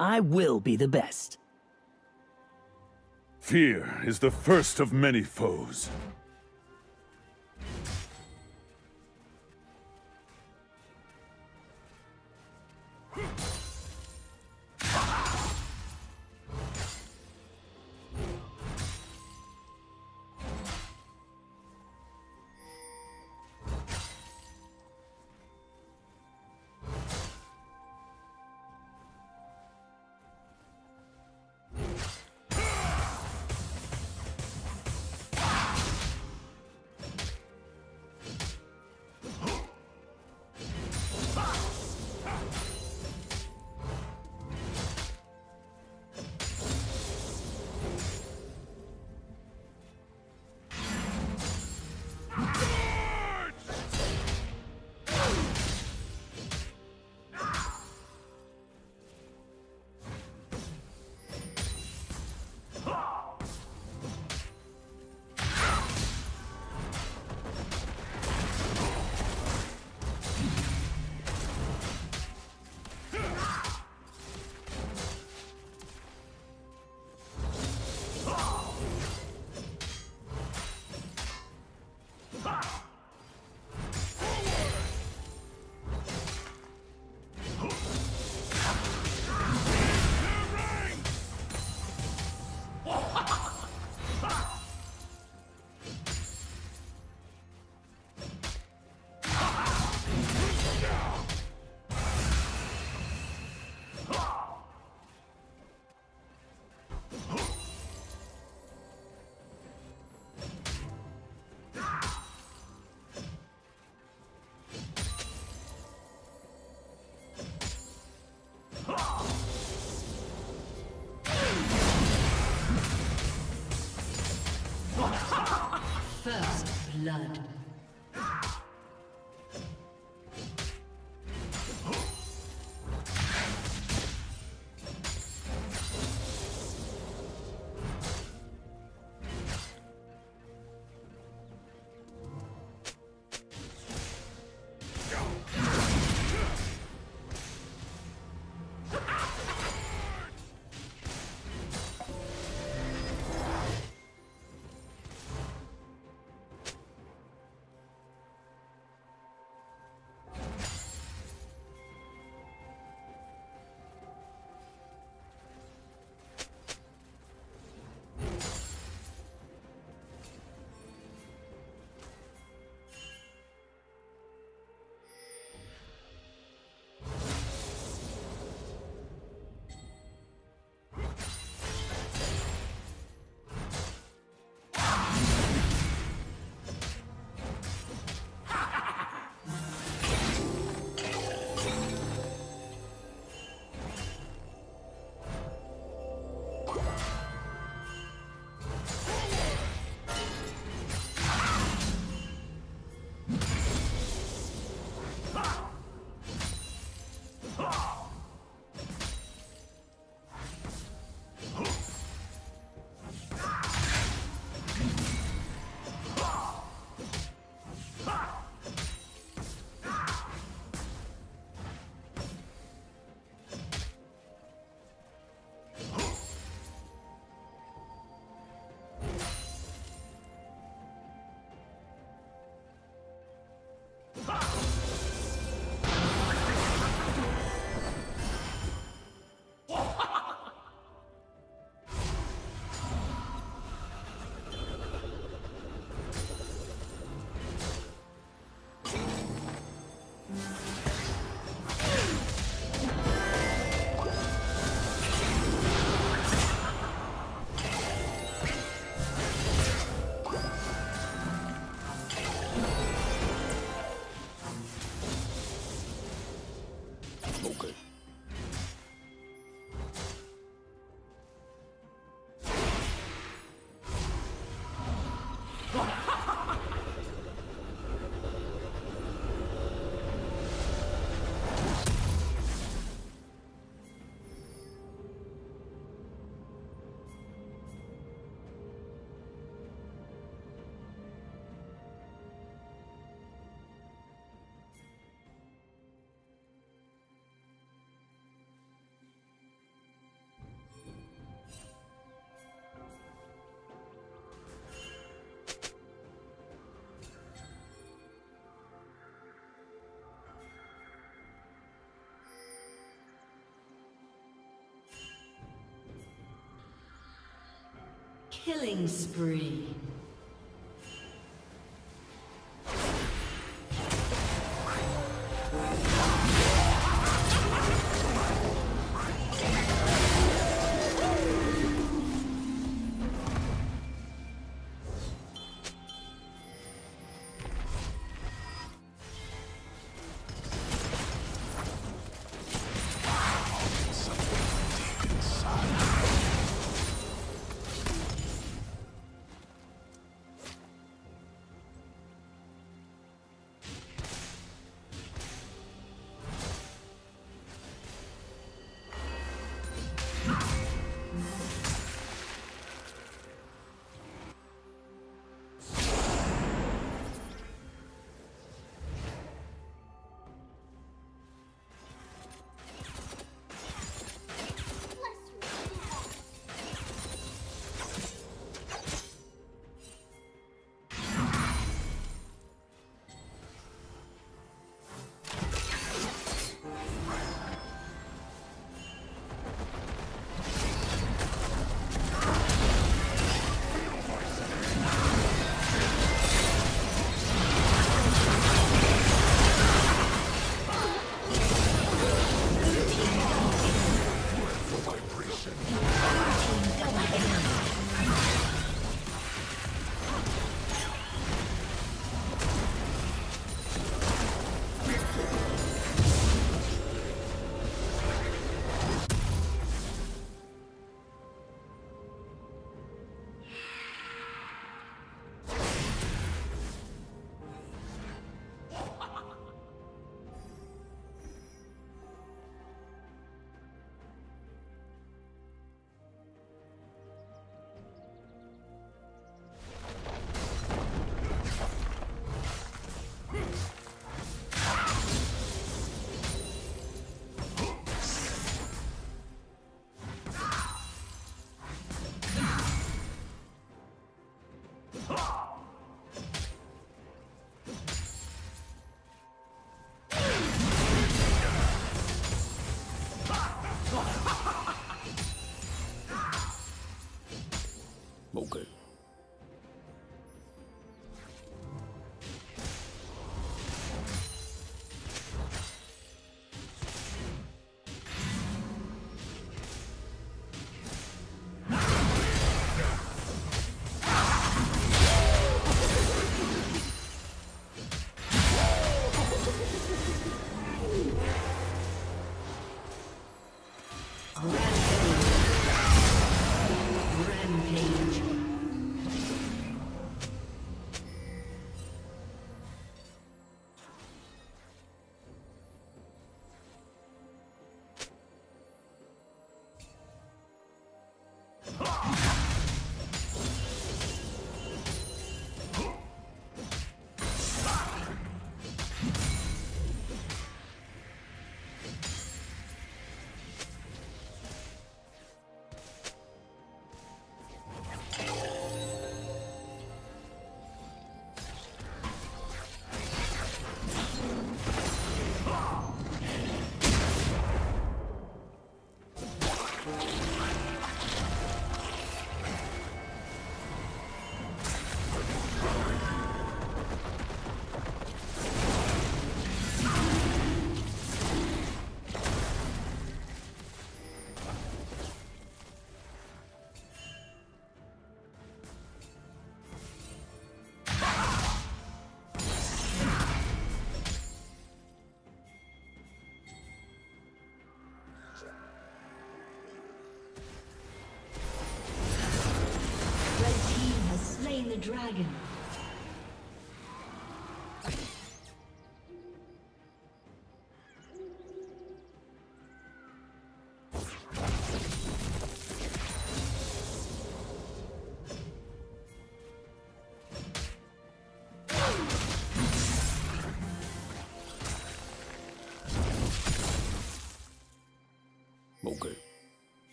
I will be the best. Fear is the first of many foes. First blood. Killing spree. Dragon.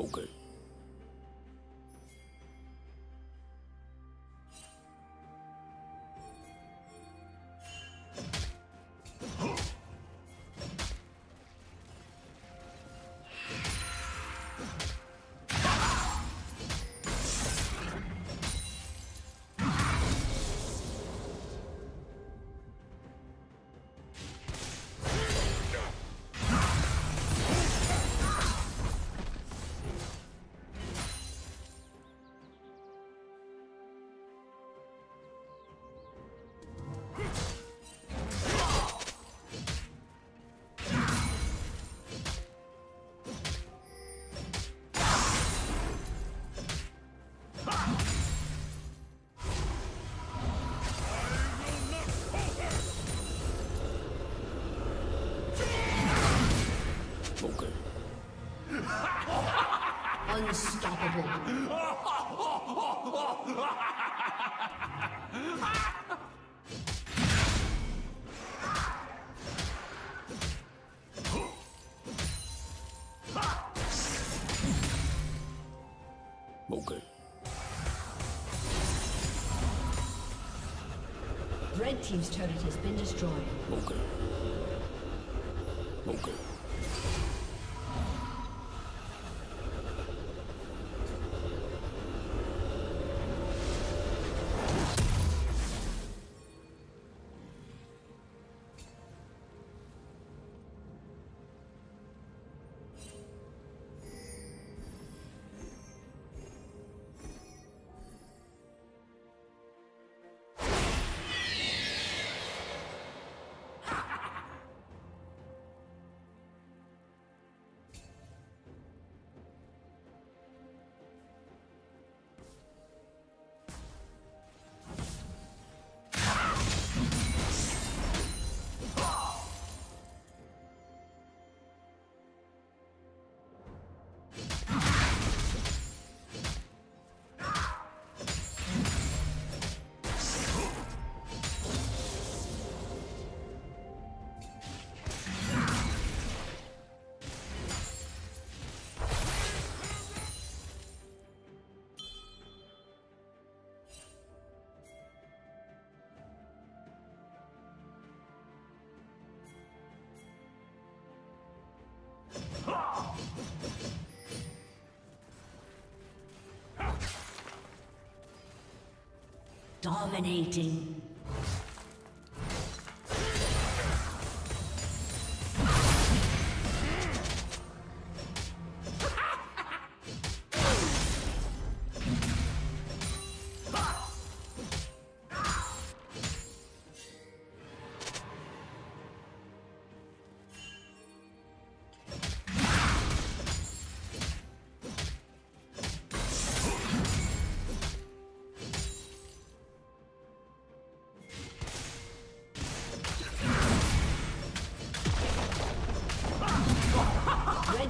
Okay. Okay. Red Team's turret has been destroyed. Okay. Okay. Dominating.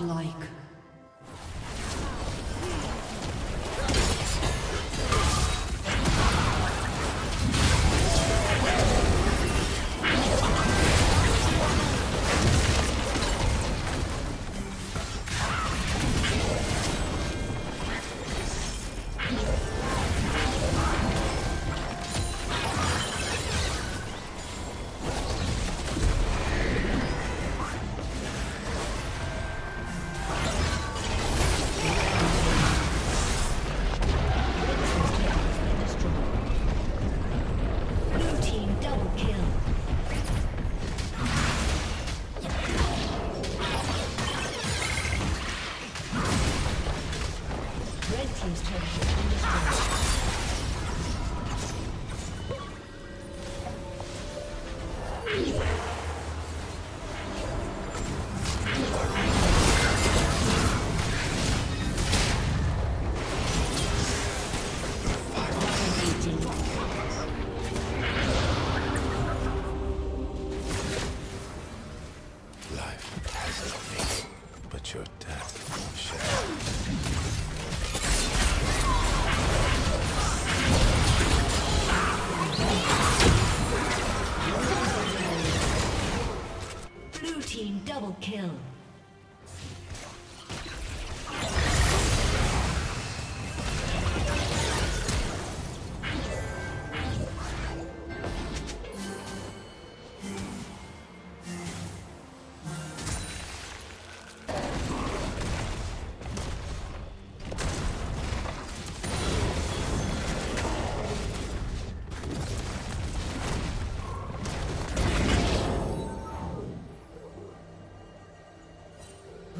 Godlike. Your death. Blue team double kill.